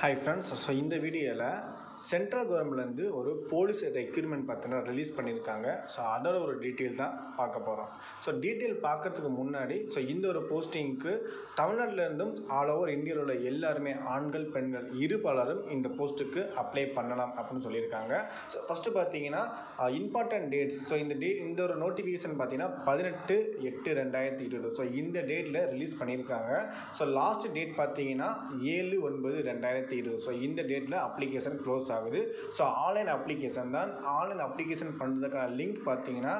Hi friends so இந்த வீடியோவில் central கவர்மெண்ட்லேருந்து ஒரு போலீஸ் ரெக்யூர்மெண்ட் பார்த்தீங்கன்னா ரிலீஸ் பண்ணியிருக்காங்க. ஸோ அதோட ஒரு டீட்டெயில் தான் பார்க்க போகிறோம் ஸோ டீட்டெயில் பார்க்கறதுக்கு முன்னாடி ஸோ இந்த ஒரு போஸ்டிங்க்கு தமிழ்நாட்டிலேருந்தும் ஆல் ஓவர் இந்தியாவில் உள்ள எல்லாருமே ஆண்கள் பெண்கள் இரு பலரும் இந்த போஸ்ட்டுக்கு அப்ளை பண்ணலாம் அப்படின்னு சொல்லியிருக்காங்க. ஸோ ஃபஸ்ட்டு பார்த்தீங்கன்னா இம்பார்ட்டன்ட் டேட்ஸ் ஸோ இந்த டே இந்த ஒரு நோட்டிஃபிகேஷன் பார்த்தீங்கன்னா பதினெட்டு எட்டு ரெண்டாயிரத்தி இருபது. ஸோ இந்த டேட்டில் ரிலீஸ் பண்ணியிருக்காங்க. ஸோ லாஸ்ட் டேட் பார்த்தீங்கன்னா ஏழு ஒன்பது ரெண்டாயிரத்தி இருபது. ஸோ இந்த டேட்டில் அப்ளிகேஷன் க்ளோஸ் ஆகுது. ஸோ ஆன்லைன் அப்ளிகேஷன் தான். ஆன்லைன் அப்ளிகேஷன் பண்ணுறதுக்கான லிங்க் பார்த்தீங்கன்னா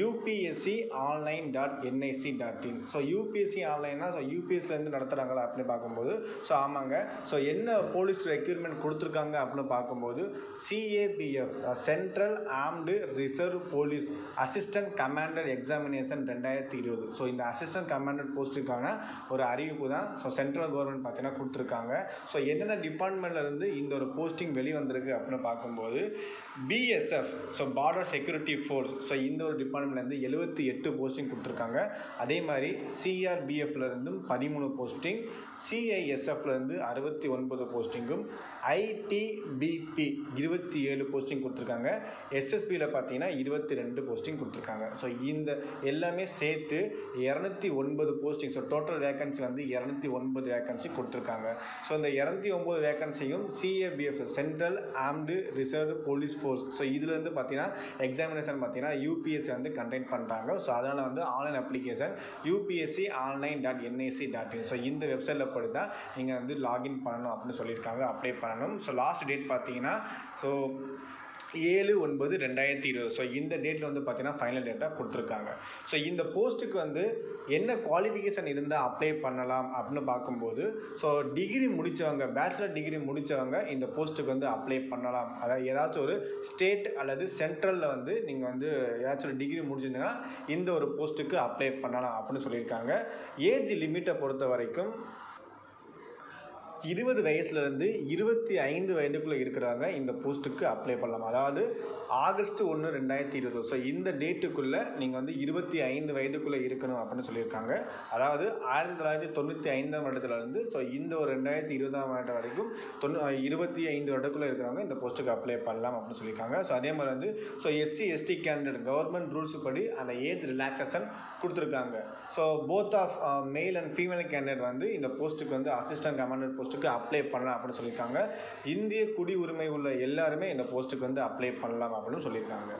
UPSC online dot NIC dot in so UPSC ஆன்லைன்னா so யூபிஎஸ்சிலேருந்து நடத்துகிறாங்களா அப்படின்னு பார்க்கும்போது ஸோ ஆமாங்க. ஸோ என்ன போலீஸ் ரெக்யூர்மெண்ட் கொடுத்துருக்காங்க அப்படின்னு பார்க்கும்போது CAPF central armed reserve police assistant commander examination ரெண்டாயிரத்தி இருபது. ஸோ இந்த அசிஸ்டன்ட் கமாண்டர் போஸ்ட்டுக்கான ஒரு அறிவிப்பு தான் ஸோ சென்ட்ரல் கவர்மெண்ட் பார்த்தீங்கன்னா கொடுத்துருக்காங்க. ஸோ என்னென்ன டிபார்ட்மெண்ட்ல இருந்து இந்த ஒரு போஸ்டிங் வந்திருக்கு அப்படின்னு பார்க்கும்போது BSF so border security force so இந்த ஒரு டிபார்ட்மெண்ட்லேருந்து எழுபத்தி எட்டு போஸ்டிங் கொடுத்துருக்காங்க. அதே மாதிரி சிஆர்பிஎஃப்லேருந்தும் பதிமூணு போஸ்டிங் சிஐஎஸ்எஃப்லேருந்து அறுபத்தி ஒன்பது போஸ்டிங்கும் ஐடிபிபி இருபத்தி ஏழு போஸ்டிங் கொடுத்துருக்காங்க. எஸ்எஸ்பியில் பார்த்தீங்கன்னா இருபத்தி ரெண்டு போஸ்டிங் கொடுத்துருக்காங்க. ஸோ இந்த எல்லாமே சேர்த்து இரநூத்தி ஒன்பது போஸ்டிங் ஸோ டோட்டல் வேகன்சி வந்து இரநூத்தி ஒன்பது வேகன்சி கொடுத்துருக்காங்க. ஸோ இந்த இரநூத்தி ஒம்பது வேகன்சியும் CAPF central armed reserve police force so இதுலேருந்து பார்த்தீங்கன்னா எக்ஸாமினேஷன் பார்த்தீங்கன்னா யூபிஎஸ்சி வந்து கண்டெக்ட் பண்ணுறாங்க ஸோ அதனால் வந்து online application UPSC online dot NIC dot in so இந்த வெப்சைட்டில் போய் தான் நீங்கள் வந்து லாகின் பண்ணணும் அப்படின்னு சொல்லியிருக்காங்க அப்ளை பண்ணணும். ஸோ லாஸ்ட் டேட் பார்த்தீங்கன்னா ஸோ ஏழு ஒன்பது ரெண்டாயிரத்தி இருபது. ஸோ இந்த டேட்டில் வந்து பார்த்தீங்கன்னா ஃபைனல் டேட்டாக கொடுத்துருக்காங்க. ஸோ இந்த போஸ்ட்டுக்கு வந்து என்ன குவாலிஃபிகேஷன் இருந்தால் அப்ளை பண்ணலாம் அப்படின்னு பார்க்கும்போது ஸோ டிகிரி முடித்தவங்க பேச்சுலர் டிகிரி முடித்தவங்க இந்த போஸ்ட்டுக்கு வந்து அப்ளை பண்ணலாம். அதாவது ஏதாச்சும் ஒரு ஸ்டேட் அல்லது சென்ட்ரலில் வந்து நீங்கள் வந்து ஏதாச்சும் ஒரு டிகிரி முடிச்சிருந்தீங்கன்னா இந்த ஒரு போஸ்ட்டுக்கு அப்ளை பண்ணலாம் அப்படின்னு சொல்லியிருக்காங்க. ஏஜ் லிமிட்டை பொறுத்த வரைக்கும் இருபது வயசுலேருந்து இருபத்தி ஐந்து வயதுக்குள்ளே இருக்கிறவங்க இந்த போஸ்ட்டுக்கு அப்ளை பண்ணலாம். அதாவது ஆகஸ்ட் ஒன்று ரெண்டாயிரத்தி இருபது. ஸோ இந்த டேட்டுக்குள்ளே நீங்கள் வந்து இருபத்தி ஐந்து வயதுக்குள்ளே இருக்கணும் அப்படின்னு சொல்லியிருக்காங்க. அதாவது ஆயிரத்தி தொள்ளாயிரத்தி தொண்ணூற்றி ஐந்தாம் வருடத்துலேருந்து ஸோ இந்த ஒரு ரெண்டாயிரத்தி இருபதாம் வருடம் வரைக்கும் தொண்ணூ இருபத்தி ஐந்து வருடக்குள்ளே இருக்கிறவங்க இந்த போஸ்ட்டுக்கு அப்ளை பண்ணலாம் அப்படின்னு சொல்லியிருக்காங்க. ஸோ அதே மாதிரி வந்து so SC ST candidate government rules படி அந்த ஏஜ் ரிலாக்ஸேஷன் கொடுத்துருக்காங்க. So both of male and female candidate வந்து இந்த போஸ்ட்டுக்கு வந்து அசிஸ்டன்ட் கமாண்டர் போஸ்ட்டுக்கு அப்ளை பண்ணலாம் அப்படின்னு சொல்லியிருக்காங்க. இந்திய குடி உரிமை உள்ள எல்லாருமே இந்த போஸ்ட்டுக்கு வந்து அப்ளை பண்ணலாம் அப்படின்னு சொல்லியிருக்காங்க.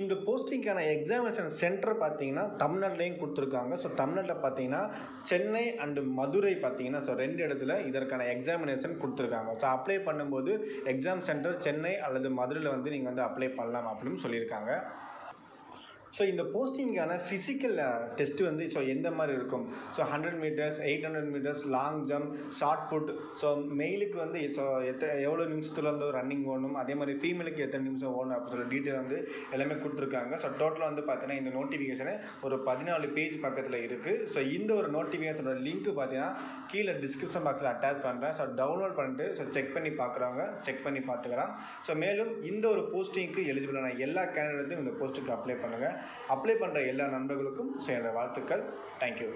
இந்த போஸ்டிங்கான எக்ஸாமினேஷன் சென்டர் பார்த்தீங்கன்னா தமிழ்நாட்டிலையும் கொடுத்துருக்காங்க. ஸோ தமிழ்நாட்டில் பார்த்தீங்கன்னா சென்னை அண்டு மதுரை பார்த்தீங்கன்னா ஸோ ரெண்டு இடத்துல இதற்கான எக்ஸாமினேஷன் கொடுத்துருக்காங்க. ஸோ அப்ளை பண்ணும்போது எக்ஸாம் சென்டர் சென்னை அல்லது மதுரையில் வந்து நீங்கள் வந்து அப்ளை பண்ணலாம் அப்படின்னு சொல்லியிருக்காங்க. ஸோ இந்த போஸ்டிங்கான ஃபிசிக்கல் டெஸ்ட் வந்து ஸோ எந்த மாதிரி இருக்கும்? So hundred meters eight hundred meters long jump shot put so மெயிலுக்கு வந்து ஸோ எத்த எவ்வளோ நிமிஷத்தில் வந்து ரன்னிங் ஓடணும்? அதே மாதிரி ஃபீமேலுக்கு எத்தனை நிமிஷம் ஓடணும் அப்படின்னு சொல்லி டீட்டெயில் வந்து எல்லாமே கொடுத்துருக்காங்க. ஸோ டோட்டலாக வந்து பார்த்தீங்கன்னா இந்த நோட்டிஃபிகேஷனை ஒரு பதினாலு பேஜ் பக்கத்தில் இருக்குது ஸோ இந்த ஒரு நோட்டிஃபிகேஷனோட லிங்க் பார்த்தீங்கன்னா கீழே டிஸ்கிரிப்ஷன் பாக்ஸில் அட்டாச் பண்ணுறேன் ஸோ டவுன்லோட் பண்ணிட்டு ஸோ செக் பண்ணி பார்க்குறவங்க செக் பண்ணி பார்த்துக்கலாம். ஸோ மேலும் இந்த ஒரு போஸ்டிங்க்கு எலிஜிபிளான எல்லா கேண்டிடேட்டும் இந்த போஸ்ட்டுக்கு அப்ளை பண்ணுங்கள் அப்ளை பண்ணுற எல்லா நண்பர்களுக்கும் சேர்ந்த என்னோடய வாழ்த்துக்கள் தேங்க்யூ